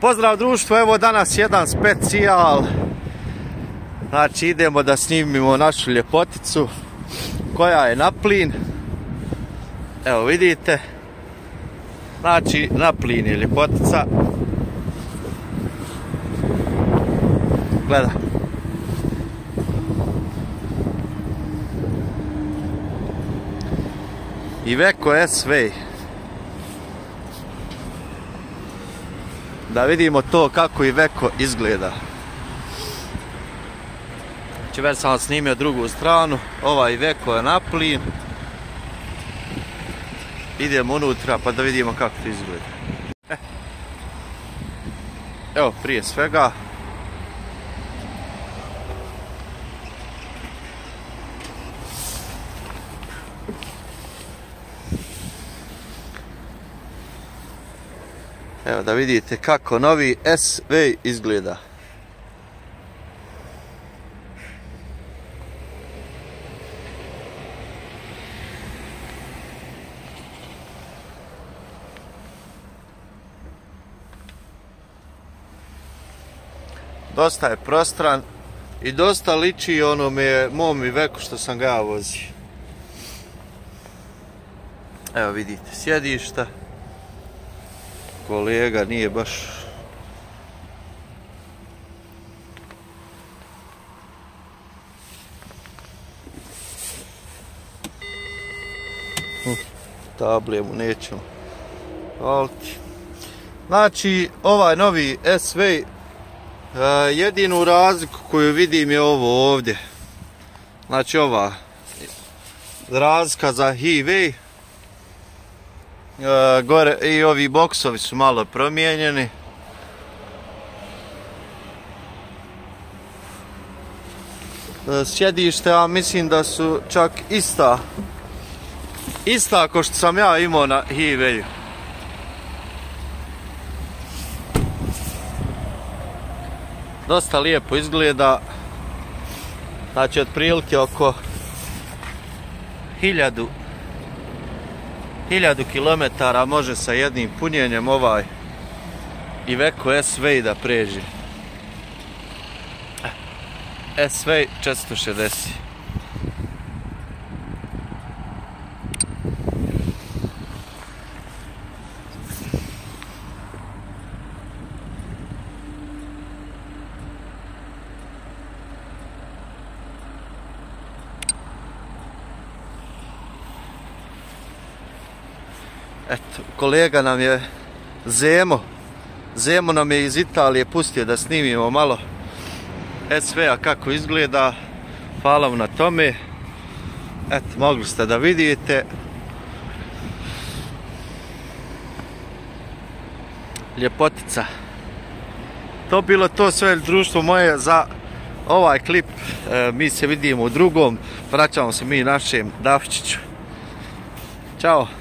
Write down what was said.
Pozdrav društvo, evo danas jedan specijal. Znači idemo da snimimo našu ljepoticu koja je na plin. Evo vidite. Znači na plin je ljepotica. Gleda. Iveco SV. Da vidimo to kako Iveco izgleda. Znači već sam snimio drugu stranu. Ovaj Iveco je na plin. Idemo unutra pa da vidimo kako to izgleda. Evo prije svega Evo da vidite kako novi SV izgleda. Dosta je prostran i dosta liči onome mom i veku što sam ga vozio. Evo vidite sjedišta kolega nije baš hm, tablije mu nećemo valiti. Znači, ovaj novi SV e, jedinu razliku koju vidim je ovo ovdje. Znači ova razlika za highway E, gore i ovi boksovi su malo promijenjeni. E, sjedište, a mislim da su čak ista. Ista ako što sam ja imao na Hivelju. Dosta lijepo izgleda. Znači otprilike oko hiljadu 1000 km može sa jednim punjenjem ovaj Iveco SV da pređe. SV 460. Eto, kolega nam je Zemo. Zemo nam je iz Italije pustio da snimimo malo SV-a kako izgleda. Hvala vam na tome. Eto, mogli ste da vidite. Ljepotica. To bilo to sve društvo moje za ovaj klip. E, mi se vidimo u drugom. Vraćamo se mi našem Davčiću. Ćao.